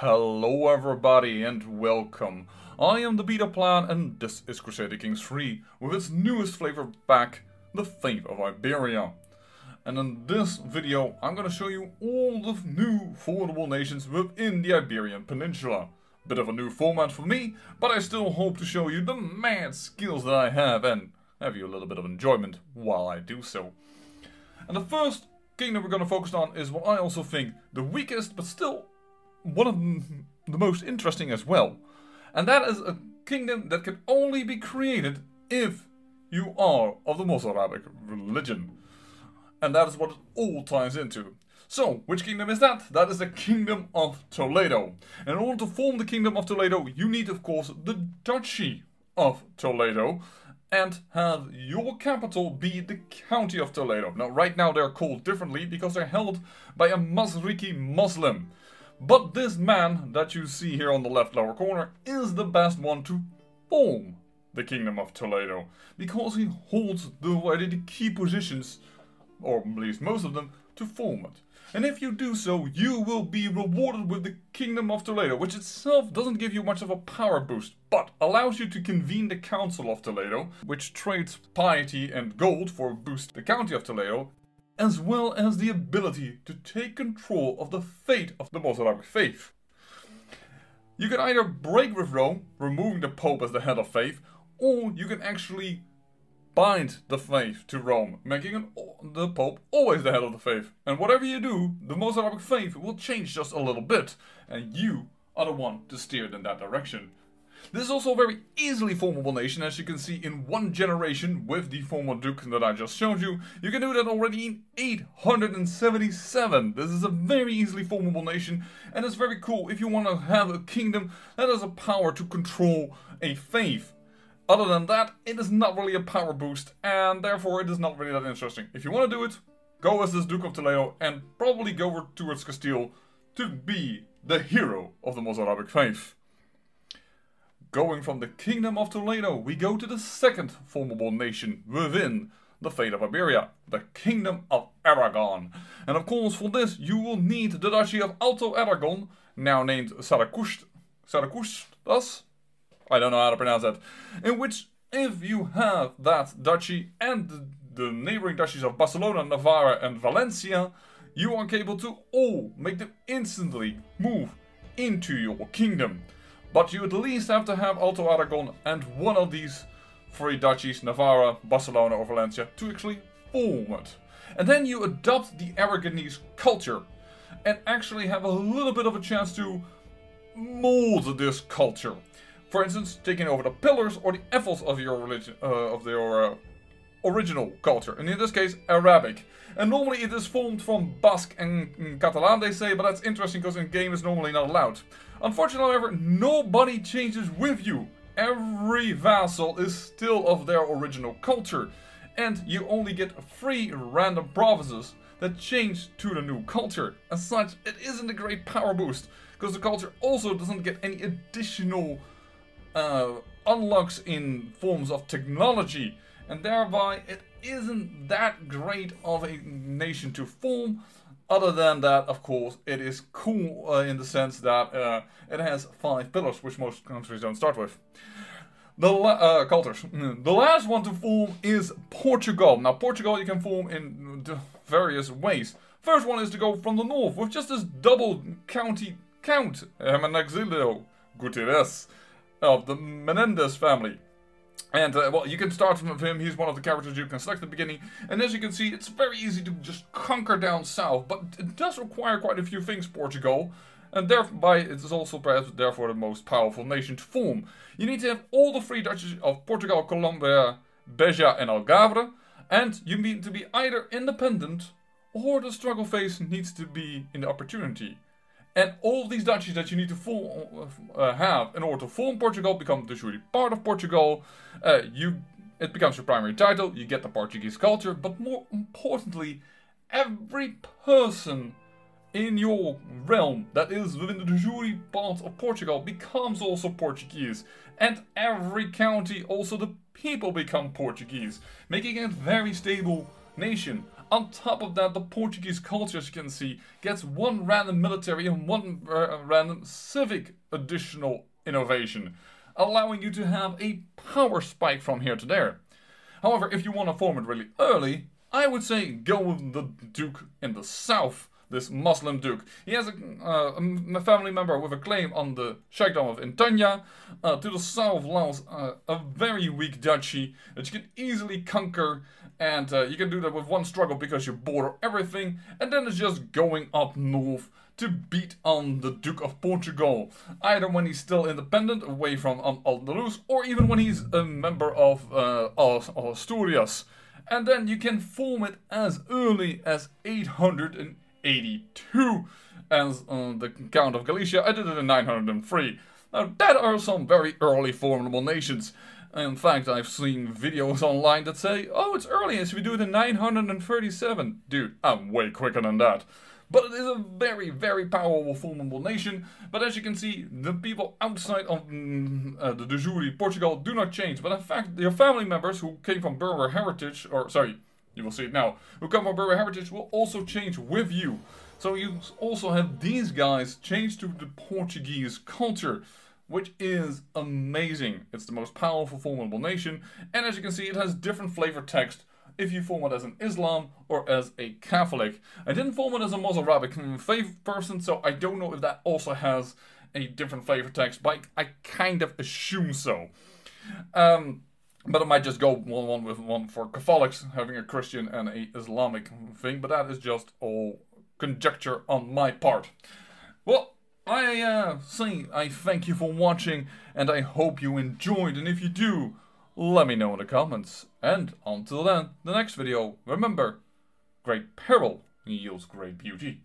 Hello everybody and welcome. I am the Beta Plan and this is Crusader Kings 3 with its newest flavor pack, the Fate of Iberia. And in this video I'm gonna show you all the new formidable nations within the Iberian Peninsula. Bit of a new format for me, but I still hope to show you the mad skills that I have and have you a little bit of enjoyment while I do so. And the first kingdom we're gonna focus on is what I also think the weakest but still one of the most interesting as well. And that is a kingdom that can only be created if you are of the Mozarabic religion. And that is what it all ties into. So, which kingdom is that? That is the Kingdom of Toledo. And in order to form the Kingdom of Toledo, you need, of course, the Duchy of Toledo and have your capital be the County of Toledo. Now, right now they're called differently because they're held by a Mazriki Muslim. But this man that you see here on the left lower corner is the best one to form the Kingdom of Toledo. Because he holds the, the key positions, or at least most of them, to form it. And if you do so, you will be rewarded with the Kingdom of Toledo, which itself doesn't give you much of a power boost, but allows you to convene the Council of Toledo, which trades piety and gold for boost the County of Toledo, as well as the ability to take control of the fate of the Mozarabic faith. You can either break with Rome, removing the Pope as the head of faith, or you can actually bind the faith to Rome, making an, the Pope always the head of the faith. And whatever you do, the Mozarabic faith will change just a little bit, and you are the one to steer it in that direction. This is also a very easily formable nation, as you can see in one generation with the former Duke that I just showed you. You can do that already in 877. This is a very easily formable nation, and it's very cool if you want to have a kingdom that has a power to control a faith. Other than that, it is not really a power boost, and therefore it is not really that interesting. If you want to do it, go as this Duke of Toledo, and probably go towards Castile to be the hero of the Mozarabic faith. Going from the Kingdom of Toledo, we go to the second formable nation within the fate of Iberia, the Kingdom of Aragon. And of course, for this, you will need the Duchy of Alto Aragon, now named Saracust, Saracustas? I don't know how to pronounce that. In which, if you have that duchy and the neighboring duchies of Barcelona, Navarra, and Valencia, you are able to all make them instantly move into your kingdom. But you at least have to have Alto Aragon and one of these three duchies, Navarra, Barcelona or Valencia, to actually form it. And then you adopt the Aragonese culture and actually have a little bit of a chance to mold this culture. For instance, taking over the pillars or the ethos of your religion, uh, of your uh, original culture, and in this case Arabic. And normally it is formed from Basque and Catalan they say, but that's interesting because in game is normally not allowed. Unfortunately however, nobody changes with you. Every vassal is still of their original culture. And you only get three random provinces that change to the new culture. As such, it isn't a great power boost, because the culture also doesn't get any additional uh, unlocks in forms of technology and thereby it isn't that great of a nation to form. Other than that, of course, it is cool uh, in the sense that uh, it has five pillars, which most countries don't start with. The uh, cultures. The last one to form is Portugal. Now, Portugal you can form in various ways. First one is to go from the north with just this double county count, Hermenexilio Gutierrez, of the Menendez family. And, uh, well, you can start with him, he's one of the characters you can select at the beginning, and as you can see, it's very easy to just conquer down south, but it does require quite a few things, Portugal, and thereby it is also perhaps therefore the most powerful nation to form. You need to have all the three duchies of Portugal, Coimbra, Beja and Algarve, and you need to be either independent, or the struggle phase needs to be in the opportunity. And all these duchies that you need to uh, have in order to form Portugal become de jure part of Portugal. Uh, you, it becomes your primary title, you get the Portuguese culture, but more importantly, every person in your realm that is within de jure part of Portugal becomes also Portuguese. And every county, also the people become Portuguese, making it a very stable nation. On top of that, the Portuguese culture, as you can see, gets one random military and one uh, random civic additional innovation, allowing you to have a power spike from here to there. However, if you want to form it really early, I would say go with the Duke in the south, this Muslim Duke. He has a, uh, a family member with a claim on the Sheikhdom of Intanya. Uh, to the south lies uh, a very weak duchy that you can easily conquer and uh, you can do that with one struggle because you border everything and then it's just going up north to beat on the Duke of Portugal, either when he's still independent away from um, Andalus or even when he's a member of uh, Asturias. And then you can form it as early as 882 as uh, the Count of Galicia. I did it in 903. Now that are some very early formidable nations. In fact, I've seen videos online that say, oh, it's early as we do it in 937. Dude, I'm way quicker than that. But it is a very, very powerful, formidable nation. But as you can see, the people outside of mm, uh, de jure Portugal do not change. But in fact, your family members who came from Berber heritage, or sorry, you will see it now, who come from Berber heritage will also change with you. So you also have these guys change to the Portuguese culture which is amazing. It's the most powerful formidable nation, and as you can see, it has different flavor text if you form it as an Islam or as a Catholic. I didn't form it as a Mozarabic faith person, so I don't know if that also has a different flavor text, but I, kind of assume so. Um, but I might just go one, one with one for Catholics, having a Christian and a Islamic thing, but that is just all conjecture on my part. Well, I uh, say I thank you for watching, and I hope you enjoyed, and if you do, let me know in the comments. And until then, the next video, remember, great peril yields great beauty.